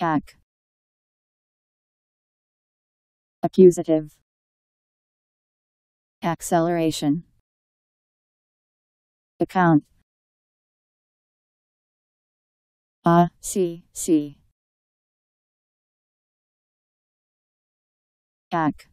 Ac. Accusative. Acceleration. Account. A C C. Ac.